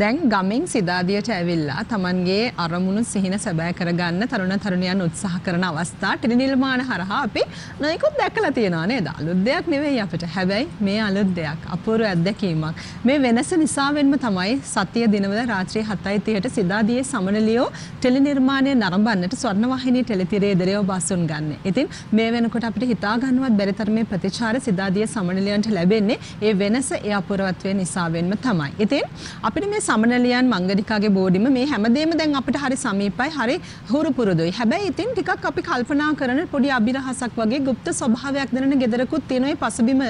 දැන් ගමින් සිදාදියට ඇවිල්ලා තමන්ගේ අරමුණු සිහින සැබෑ කරගන්න තරුණ තරුණයන් උත්සාහ කරන අවස්ථා ටෙලි නිර්මාණ හරහා අපි නොයෙකුත් දැකලා තියෙනවා නේද? අලුත් දෙයක් නෙවෙයි අපිට. හැබැයි මේ අලුත් දෙයක් අපූර්ව අත්දැකීමක්. මේ වෙනස නිසාවෙන්ම තමයි සතිය දිනවල රාත්‍රී 7:30ට සිදාදියේ සමනලියෝ ටෙලි නිර්මාණය නරඹන්නට ස්වර්ණවාහිනී ටෙලිතිරයේ දරයෝ බස්සුන් ගන්න. ඉතින් මේ වෙනකොට අපිට හිතා ගන්නවත් බැරි තරමේ ප්‍රතිචාර සිදාදිය සමනලියන්ට ලැබෙන්නේ ඒ වෙනස ඒ අපූර්වත්වය නිසාවෙන්ම තමයි. ඉතින් අපිට මේ සමනලියන් මංගනිකාගේ බෝඩිම මේ හැමදේම දැන් අපිට හරි සමීපයි හරි හුරු පුරුදුයි. හැබැයි ඉතින් ටිකක් අපි කල්පනා කරන පොඩි අභිරහසක් වගේ গুপ্ত ස්වභාවයක් දැනෙන ගෙදරකුත් තියෙන ඒ පසුබිම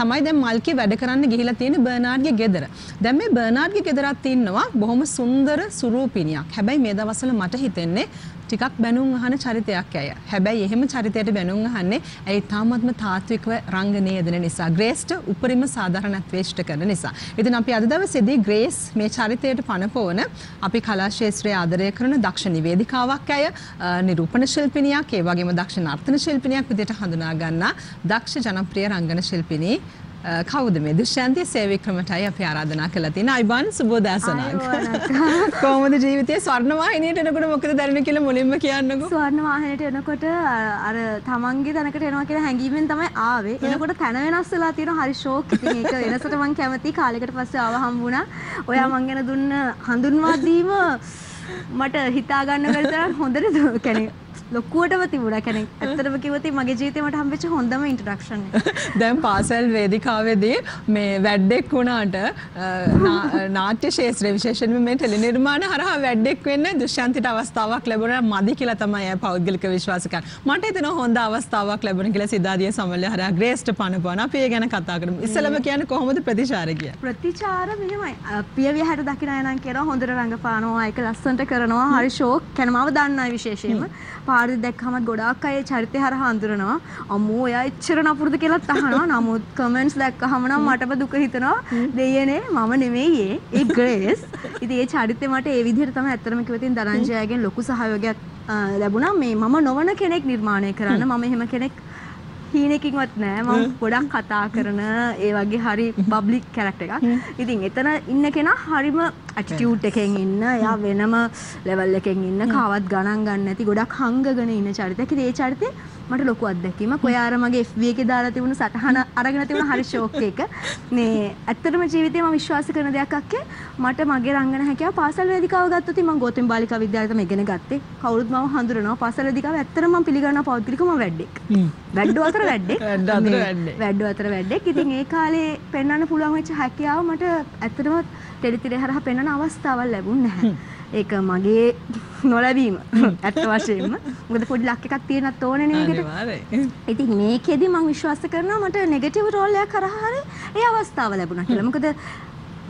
තමයි දැන් මල්කි වැඩ කරන්න ගිහිලා තියෙන බර්නාඩ්ගේ ගෙදර. දැන් මේ බර්නාඩ්ගේ ගෙදරත් ඉන්නවා බොහොම සුන්දර සුරූපිනියක්. හැබැයි මේ දවස්වල මට හිතෙන්නේ ටිකක් බැනුම් අහන චරිතයක් ඇය. හැබැයි එහෙම චරිතයට බැනුම් අහන්නේ ඇයි තාමත්ම තාත්විකව රංගනයේ යෙදෙන නිසා. ග්‍රේස්ට උපරිම සාධාරණත්වය ඉෂ්ට කරන නිසා. ඉතින් අපි අද දවසේදී ග්‍රේස් මේ චරිතයට පනපවන අපි කලා ශාස්ත්‍රයේ ආදරය කරන දක්ෂ නිවේදිකාවක් ඇය නිරූපණ ශිල්පිනියක් ඒ වගේම දක්ෂ නර්තන ශිල්පිනියක් විදිහට හඳුනා ගන්නා දක්ෂ ජනප්‍රිය රංගන ශිල්පිනී කවුද මේ දුෂ්‍යන්තිය? සේවික්‍රමටයි අපි ආරාධනා කළා තියෙන අයිබන් සුබෝදෑසනක් කොහොමද ජීවිතේ? ස්වර්ණවාහිනියට එනකොට මොකද දැනෙන්නේ කියලා මුලින්ම කියන්නකෝ. ස්වර්ණවාහිනියට එනකොට අර තමන්ගේ තැනකට එනවා කියලා හැඟීමෙන් තමයි ආවේ. එනකොට තැන වෙනස් වෙලා තියෙන හරි ෂෝක්. ඉතින් ඒක වෙනසට මම කැමති කාලෙකට පස්සේ ආව හම්බුණා ඔයා මං ගැන දුන්න හඳුන්වා දීම මට හිතා ගන්න බැරි තරම් හොඳට කියන්නේ ලොකුවටම තිබුණා. කියන්නේ ඇත්තටම කිව්වොත් මගේ ජීවිතේ මට හම්බෙච්ච හොඳම ඉන්ට්‍රොඩක්ෂන් එක. දැන් පාසල් වේදිකාවේදී මේ වැඩෙක් වුණාට නාට්‍ය ශාස්ත්‍රයේ විශේෂයෙන්ම මේ ටෙලි නිර්මාණ හරහා වැඩෙක් වෙන්න දුෂ්යන්තිට අවස්ථාවක් ලැබුණා මදි කියලා තමයි අය පෞද්ගලික විශ්වාස කරන්නේ. මට හිතෙනවා හොඳ අවස්ථාවක් ලැබුණ කියලා සිතාදිය සමල්‍ය හරහා ග්‍රේස්ට පනපවන අපි ඒ ගැන කතා කරමු. ඉස්සෙල්ලම කියන්නේ කොහොමද ප්‍රතිචාර කියන්නේ? ප්‍රතිචාර මෙහෙමයි. පිය විහාර දකින්න අය නම් කියනවා හොඳට රඟපානවා ඒක ලස්සනට කරනවා හරි ෂෝක් කනමාව දන්නයි විශේෂයෙන්ම. පාරදි දැක්කම ගොඩාක් අය චරිතය හරහා හඳුරනවා. අම්මෝ එයා එච්චර නපුරුද කියලාත් අහනවා. නමුත් කමෙන්ට්ස් දැක්කහම නම් මටම දුක හිතෙනවා. දෙයනේ මම නෙමෙයි ඒ ග්‍රේස්. ඉතින් ඒ චරිතේ මට ඒ විදිහට තමයි ඇත්තටම කිව්වොතින් දරංජයගෙන් ලොකු සහයෝගයක් ලැබුණා. මේ මම නොවන කෙනෙක් නිර්මාණය කරන්න. මම එහෙම කෙනෙක් හීනකින්වත් නෑ. මම ගොඩක් කතා කරන ඒ වගේ හරි බබ්ලික් කැරක්ටර් එකක්. ඉතින් එතන ඉන්න කෙනා හරිම ඇටිටියුඩ් එකෙන් ඉන්න, එයා වෙනම ලෙවල් එකෙන් ඉන්න, කාවත් ගණන් ගන්න නැති ගොඩක් හංගගෙන ඉන්න චරිතයක්. ඉතින් ඒ චරිතේ මට ලොකු අත්දැකීමක්. ඔය අර මගේ FB එකේ දාලා තිබුණු සටහන අරගෙන තිබුණ හරි ෂෝක් එක. මේ ඇත්තටම ජීවිතේ මම විශ්වාස කරන දෙයක් අක්කේ මට මගේ රංගන හැකියාව පාසල් වේදිකාව ගත්තොත් මම ගෝතම බාලිකා විද්‍යාලයේ තමයි ඉගෙන ගත්තේ. කවුරුත් මම හඳුනනවා. පාසල් වේදිකාව ඇත්තටම මම පිළිගන්නවා පෞද්ගලිකව මම වැඩෙක්. වැඩෝ අතර වැඩෙක්. වැඩෝ අතර වැඩෙක්. ඉතින් ඒ කාලේ පෙන්වන්න පුළුවන් වෙච්ච හැකියාව මට ඇත්තටම ටෙලිතිරේ හරහා පෙන්වන අවස්ථාවක් ලැබුණේ නැහැ. ඒක මගේ නොලැබීම. ඇත්ත වශයෙන්ම. මොකද පොඩි ලක් එකක් තියෙනත් ඕනේ නේද ඉතින් මේකෙදි මම විශ්වාස කරනවා මට නෙගටිව් රෝල් එකක් කරා හරි ඒ අවස්ථාව ලැබුණා කියලා. මොකද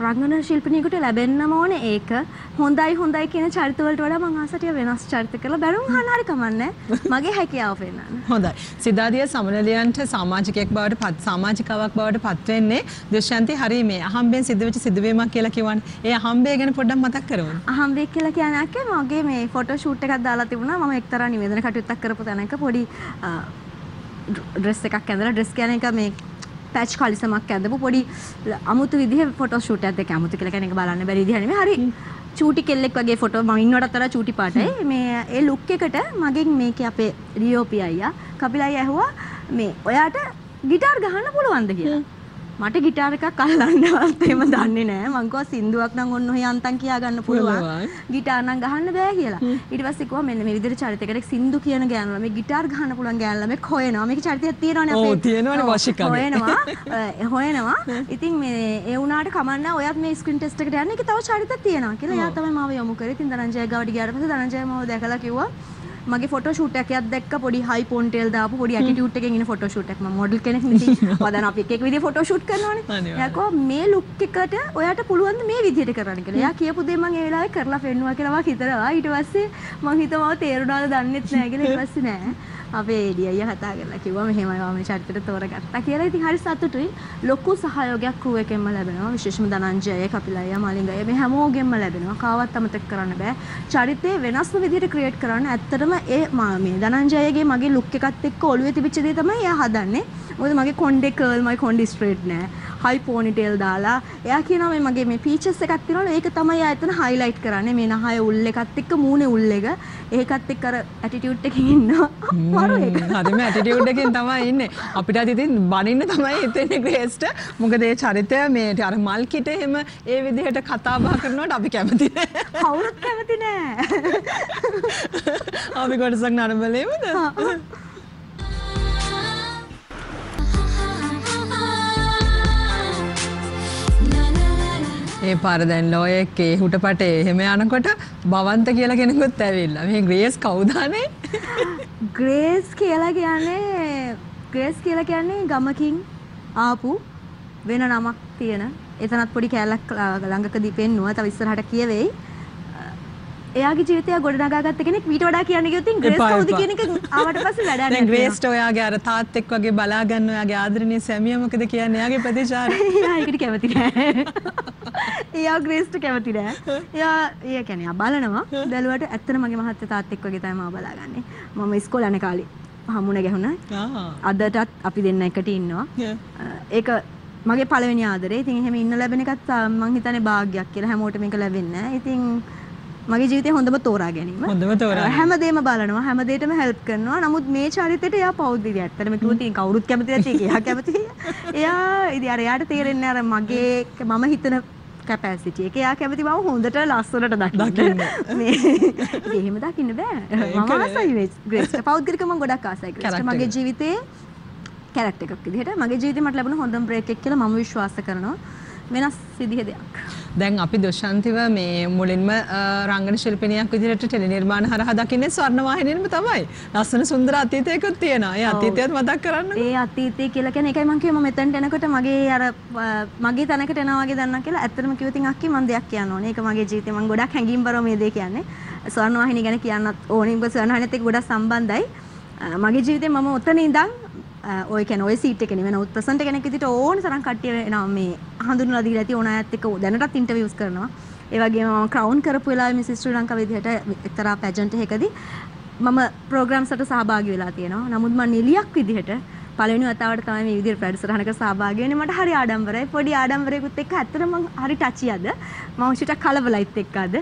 රංගන ශිල්පිනියෙකුට ලැබෙන්නම ඕනේ ඒක. හොඳයි හොඳයි කියන චරිත වලට වඩා මම ආසටිය වෙනස් චරිත කරලා බැලුම් අහන්න හරි කමන්නේ මගේ හැකියාව පෙන්වන්න හොඳයි. සිතාදිය සමනලියන්ට සමාජිකයෙක් බවට පත් සමාජිකාවක් බවට පත් වෙන්නේ දුෂ්යන්ති හරි මේ අහම්බෙන් සිදුවෙච්ච සිදුවීමක් කියලා කියවනේ ඒ අහම්බය ගැන පොඩ්ඩක් මතක් කරමු අහම්බෙක් කියලා කියන්නේ අක්කේ මගේ මේ ෆොටෝ ෂූට් එකක් දාලා තිබුණා. මම එක්තරා නිවේදන කටයුත්තක් කරපු තැනක පොඩි ඩ්‍රෙස් එකක් ඇඳලා ඩ්‍රෙස් කියන එක මේ පැච් කලිසමක් ඇඳපු පොඩි අමුතු විදිහේ ෆොටෝ ෂූට් එකක් අමුතු කියලා කෙනෙක් බලන්න බැරි විදිහ නෙමෙයි. හරි. චූටි කෙල්ලෙක් වගේ ෆොටෝ මම ඉන්නවට අතර චූටි පාටයි. මේ ඒ ලුක් එකට මගෙන් මේකේ අපේ රියෝපි අයියා කපිල අයියා ඇහුවා මේ ඔයාට ගිටාර් ගහන්න පුළුවන්ද? කියලා මට ගිටාර එකක් අල්ලන්නවත් එහෙම දන්නේ නැහැ. මං කිව්වා සින්දුවක් නම් ඔන්න ඔය අන්තම් කියා ගන්න පුළුවන්. ගිටාර නම් ගහන්න බෑ කියලා. ඊට පස්සේ කිව්වා මෙන්න මේ විදිහට චරිතයකට සින්දු කියන ගෑනු ළමයි ගිටාර ගහන්න පුළුවන් ගෑනු ළමෙක් හොයනවා. මේක චරිතයක් තියෙනවනේ අපේ. ඔව් තියෙනවනේ වශිකම. හොයනවා. හොයනවා. ඉතින් මේ ඒ වුණාට කමන්න ඔයත් මේ ස්ක්‍රීන් ටෙස්ට් එකට යන්න. ඒක තව චරිතයක් තියෙනවා කියලා. එයා තමයි මාව යොමු කරේ. ඉතින් ධනංජය ගාවට ගියාට පස්සේ ධනංජය මාව දැකලා කිව්වා මගේ ෆොටෝ ෂූට් එකක් දැක්ක පොඩි හයි පොන්ටේල් දාපු පොඩි ඇටිටියුඩ් එකකින් ඉන ෆොටෝ ෂූට් එකක්. මම මොඩල් කෙනෙක් ඉතින්. වදන අපි එක එක විදිහේ ෆොටෝ ෂූට් කරනවානේ. කිව්වා මේ ලුක් එකට ඔයාට පුළුවන් මේ විදිහට කරන්න? කියලා. එයා කියපු දේ මම ඒ වෙලාවේ කරලා පෙන්නුවා කියලා. මම හිතනවා ඊට පස්සේ මම හිතවව තේරුණාද දන්නෙත් නැහැ කියලා. ඊට පස්සේ නෑ අපේ එඩි අයියා කතා කරලා කිව්වා මෙහෙමයි මම මේ චරිතෙට තෝරගත්තා කියලා. ඉතින් හරි සතුටුයි. ලොකු සහයෝගයක් ක්‍රූ එකෙන්ම ලැබෙනවා. විශේෂම ධනංජය, කපිල අයියා, මාලිංග අයියා මේ හැමෝගෙන්ම ලැබෙනවා. කාවත් අමතක කරන්න බෑ. චරිතේ වෙනස්ම විදිහට ක්‍රියේට් කරන්න ඇත්තටම ඒ මේ ධනංජයගේ මගේ ලුක් එකත් එක්ක ඔළුවේ තිබිච්ච දේ තමයි එයා හදන්නේ. මොකද මගේ කොණ්ඩේ කර්ල් මගේ කොණ්ඩේ ස්ට්‍රේට් නෑ. හයි පෝනිටේල් දාලා. එයා කියනවා මේ මගේ මේ ෆීචර්ස් එකක් තියෙනවලු. ඒක තමයි ආ එතන හයිලයිට් කරන්නේ. මේ නහය උල් එකත් එක්ක මූණේ උල් එක. ඒකත් එක්ක අර ඇටිටියුඩ් එකකින් ඉන්නවා. මරු ඒක හරිම ඇටිටියුඩ් එකකින් තමයි ඉන්නේ. අපිට ඉතින් බනින්න තමයි හිතෙන්නේ ග්‍රේස්ට මොකද ඒ චරිතය මේ අර මල් කිට එහෙම ඒ විදිහට කතා බහ කරනවට අපි කැමති නෑ. කවුරුත් කැමති නෑ. අපි කොටසක් නරඹලේමද ඒ පාර දැන් ලෝයෙක්ගේ හුට පටේ එහෙම යනකොට බවන්ත කියලා කෙනෙකුත් ඇවිල්ලා. මේ ග්‍රේස් කවුදානේ ග්‍රේස් කියලා කියන්නේ ග්‍රේස් කියලා කියන්නේ ගමකින් ආපු වෙන නමක් තියෙන. එතනත් පොඩි කෑල්ලක් ළඟකදී පෙන්නුවා. තව ඉස්සරහට කියවෙයි. එයාගේ ජීවිතය ගොඩනගාගත්ත කෙනෙක් ඊට වඩා කියන්න ගියොත් ඉතින් ග්‍රේස් කවුද. කියන එක ආවට පස්සේ වැඩක් දැන් නැහැ ග්‍රේස්ට ඔයාගේ අර තාත්තෙක් වගේ බලා ගන්න ඔයාගේ ආදරණීය සැමියා මොකද කියන්නේ එයාගේ ප්‍රතිචාර එයා ඒකට කැමති නෑ. එයා ග්‍රේස්ට කැමති නෑ. එයා ඒ කියන්නේ ආ බලනවා. බැලුවට ඇත්තට මගේ මහත්තයා තාත්තෙක් වගේ තමයි මාව බලාගන්නේ. මම ඉස්කෝලේ යන කාලේ හමුණ ගැහුණා. අදටත් අපි දෙන්න එකට ඉන්නවා. ඒක මගේ පළවෙනි ආදරේ. ඉතින් එහෙම ඉන්න ලැබෙන එකත් මං හිතන්නේ භාග්යක් කියලා හැමෝටම මේක ලැබෙන්නේ. ඉතින් මගේ ජීවිතේ හොඳම තෝරා ගැනීම. හොඳම තෝරා. හැමදේම බලනවා. හැමදේටම හෙල්ප් කරනවා. නමුත් මේ චරිතෙට එයා පෞද්ගලිකයි. ඇත්තටම කිව්වොත් ඉතින් කවුරුත් කැමති නැති එක එයා කැමති. එයා ඉතින් අර එයාට තේරෙන්නේ අර මගේ මම හිතන කැපැසිටි එක එයා කැමති බව හොඳට ලස්සනට දකින්න. මේ එහෙම දකින්න බෑ. මම ආසයි ග්‍රේස්. පෞද්ගලිකව මම ගොඩක් ආසයි ග්‍රේස්ට. මගේ ජීවිතේ කැරක්ටර් එකක් විදිහට මගේ ජීවිතේ මට ලැබුණ හොඳම බ්‍රේක් එක කියලා මම විශ්වාස කරනවා. වෙනස් විදිහ දෙයක්. දැන් අපි දුෂන්තිව මේ මුලින්ම රංගන ශිල්පිනියක් විදිහට ටෙලි නිර්මාණ හරහා දකින්නේ ස්වර්ණවාහිනියෙන්ම තමයි. ලස්සන සුන්දර අතීතයකුත් තියෙනවා. ඒ අතීතයත් මතක් කරන්න. ඒ අතීතය කියලා කියන්නේ ඒකයි මම කිව්වේ මම මෙතනට එනකොට මගේ අර මගේ තැනකට එනවා වගේ දන්නා කියලා ඇත්තටම කිව්ව ඉතින් අක්කි මම දෙයක් කියන්න ඕනේ. ඒක මගේ ජීවිතේ මම ගොඩක් හැඟීම්බරව මේ දේ කියන්නේ. ස්වර්ණවාහිනිය ගැන කියන්නත් ඕනේ. මොකද ස්වර්ණවාහිනියත් එක්ක ගොඩක් සම්බන්ධයි. මගේ ජීවිතේ මම ඔතන ඉඳන් ඔය කියන්නේ ඔය සීට් එකේ නෙවෙයි නමුත් ප්‍රසන්ට් කෙනෙක් විදිහට ඕන තරම් කට්ටිය එනවා මේ හඳුන්වලා දීලා ඇති ඕන අයත් එක්ක දැනටත් ඉන්ටර්විව්ස් කරනවා. ඒ වගේම මම ක්‍රවුන් කරපු වෙලාවේ මිස් ශ්‍රී ලංකා විදිහට එක්තරා පැජන්ට් එකකදී මම ප්‍රෝග්‍රෑම්ස් වලට සහභාගී වෙලා තියෙනවා. නමුත් මම නිලියක් විදිහට පළවෙනි වතාවට තමයි මේ විදිහට වැඩසටහනක සහභාගී වෙන්නේ. මට හරි ආඩම්බරයි. පොඩි ආඩම්බරයකුත් එක්ක ඇත්තටම මම හරි ටචි අද. මම ටිකක් කලබලයිත් එක්ක අද.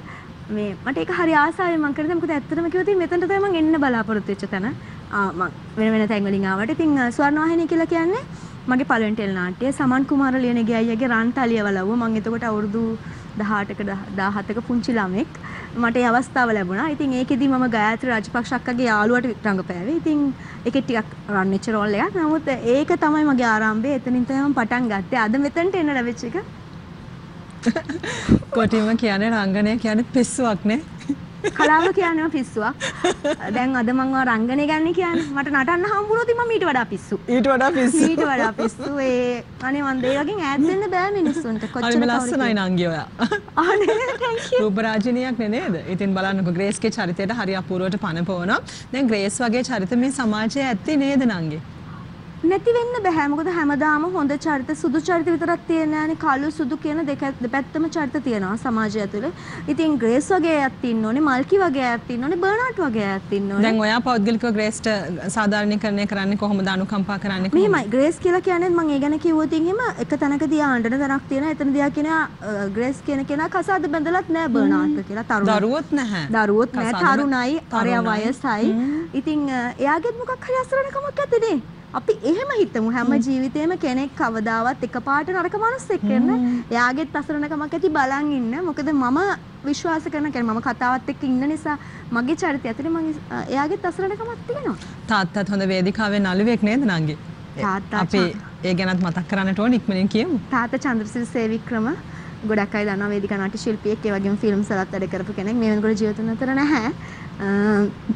මේ මට ඒක හරි ආසාවෙන් මම කරේ මොකද ඇත්තටම කිව්වොත් ඉතින් මෙතනට තමයි මම එන්න බලාපොරොත්තු වෙච්ච තැන. ආ මම වෙන වෙන තැන් වලින් ආවට. ඉතින් අ, ස්වර්ණවාහිනිය කියලා කියන්නේ මගේ පළවෙනි ටෙල් නාට්‍යය සමන් කුමාර ලියනගේ අයියාගේ රන්තලිය වලව්ව. මම එතකොට අවුරුදු 18ක 17ක පුංචි ළමෙක්. මට ඒ අවස්ථාව ලැබුණා. ඉතින් ඒකෙදි මම ගායත්‍රි රාජපක්ෂ අක්කගේ යාළුවට රඟපෑවේ. ඉතින් ඒකේ ටිකක් රන් වෙච්ච රෝල් එකක්. නමුත් ඒක තමයි මගේ ආරම්භය. එතනින් තමයි මම පටන් ගත්තේ. අද මෙතනට එන්න ලැබෙච්ච එක. කොටිම කියන්නේ රංගනය කියන්නේ පිස්සුවක් නේ. කලාව කියනවා පිස්සුවක්. දැන් අද මම රංගනේ ගන්න කියන්නේ. මට නටන්න හම්බුනොත් මම ඊට වඩා පිස්සු. ඊට වඩා පිස්සු. ඊට වඩා පිස්සු ඒ අනේ මන් දේ වගේ ඈත් වෙන්න බෑ මිනිස්සුන්ට. කොච්චර හරිම කවුරු ලස්සනයි නංගි ඔයා. අනේ thank you. රූපරාජිනියක් නේ නේද? ඉතින් බලන්නකො ග්‍රේස්ගේ චරිතයට හරි අපූර්වට පනපවනවා. දැන් ග්‍රේස් වගේ චරිත මේ සමාජයේ ඇත්තේ නේද නංගි? නැති වෙන්න බෑ මොකද හැමදාම හොඳ චරිත සුදු චරිත විතරක් තියෙන්නේ නෑනේ කළු සුදු කියන දෙක දෙපැත්තම චරිත තියෙනවා සමාජය ඇතුලේ. ඉතින් ග්‍රේස් වගේ අයත් ඉන්න ඕනේ, මල්කි වගේ අයත් ඉන්න ඕනේ, බර්නාඩ් වගේ අයත් ඉන්න ඕනේ. දැන් ඔයා පෞද්ගලිකව ග්‍රේස්ට සාධාරණීකරණය කරන්නේ කොහොමද අනුකම්පා කරන්නේ කොහොමද? මෙහෙමයි ග්‍රේස් කියලා කියන්නේ මම ඒ ගැන කිව්වොත් එහෙම එක තැනකදී ආණ්ඩන තැනක් තියෙනවා. එතනදී ආ කියන ග්‍රේස් කියන කෙනා කසාද බැඳලත් නෑ බර්නාඩ් කියලා තරුණ. දරුවොත් නැහැ. දරුවොත් නෑ කසාද තරුණයි අරයා. වයසයි. ඉතින් එයාගෙත් මොකක් හරි අසරණකමක් ඇතිනේ. අපි එහෙම හිතමු හැම ජීවිතේම කෙනෙක් කවදාවත් එකපාරට නරක මිනිස්සෙක් වෙන්න. එයාගෙත් අසරණකමක් ඇති බලන් ඉන්න. මොකද මම විශ්වාස කරන කියන්නේ මම කතාවත් එක්ක ඉන්න නිසා මගේ චරිතය ඇතුලේ අ, එයාගෙත් අසරණකමක් තියෙනවා. තාත්තත් හොඳ වේදිකාවේ නළුවෙක් නේද නංගි? තාත්තා අපි ඒ ගැනත් මතක් කරන්නට ඕන ඉක්මනින් කියමු. තාත්තා චන්ද්‍රසිරි සේවික්‍රම ගොඩක් අය දන්නවා වේදිකා නාට්‍ය ශිල්පියෙක් ඒ වගේම ෆිල්ම්ස් වලත් වැඩ කරපු කෙනෙක් මේ වෙනකොට ජීවිතුන් අතර නැහැ.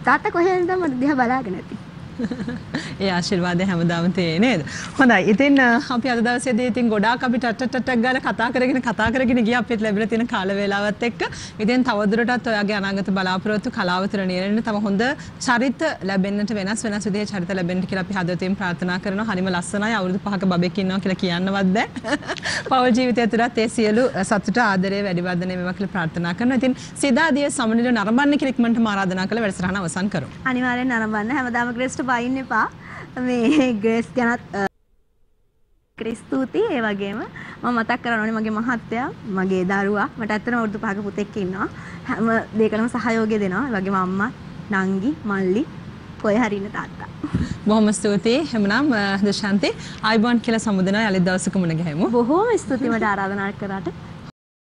තාත්තා කොහෙන්ද මම දිහා බලාගෙන ඇති. ඒ ආශිර්වාදය හැමදාම තියෙන්නේ නේද? හොඳයි. ඉතින් අ, අපි අද දවසේදී ඉතින් ගොඩාක් අපි ටට ටටක් ගාලා කතා කරගෙන කතා කරගෙන ගියා අපිට ලැබිලා තියෙන කාල වේලාවත් එක්ක. ඉතින් තවදුරටත් ඔයාගේ අනාගත බලාපොරොත්තු කලාව තුළ නිරෙන්න තම හොඳ චරිත ලැබෙන්නට වෙනස් වෙනස් විදිහේ චරිත ලැබෙන්න කියලා අපි හදවතින් ප්‍රාර්ථනා කරනවා. හරිම ලස්සනයි. අවුරුදු 5ක බබෙක් ඉන්නවා කියලා කියන්නවත් බෑ. පෞල් ජීවිතය තුළත් ඒ සියලු අ, සතුට ආදරය වැඩි වර්ධනය වේවා කියලා ප්‍රාර්ථනා කරනවා. ඉතින් සිතාදිය සමනිල නරඹන්න කියලා ඉක්මනට ආරාධනා කළ වැඩසටහන අවසන් කරමු. අනිවාර්යෙන් නරඹන්න හැමදාම ග්‍රේස්ට බයින්න එපා. මේ ග්‍රේස් ගැනත් ස්තුතියි. ඒ වගේම මම මතක් කරන්න මගේ මහත්තයා මගේ දරුවා. මට ඇත්තටම අවුරුදු 5ක පුතෙක් ඉන්නවා. හැම දෙයකටම සහයෝගය දෙනවා. ඒ වගේම අම්මා නංගි මල්ලි කොයි හරි ඉන්න තාත්තා. බොහොම ස්තුතියි. හැමනම් දශාන්ති ආයිබෝන් කියලා සමුදනවා. යලි දවසක මුණ ගැහෙමු. බොහෝම ස්තුතියි මට ආරාධනා කරාට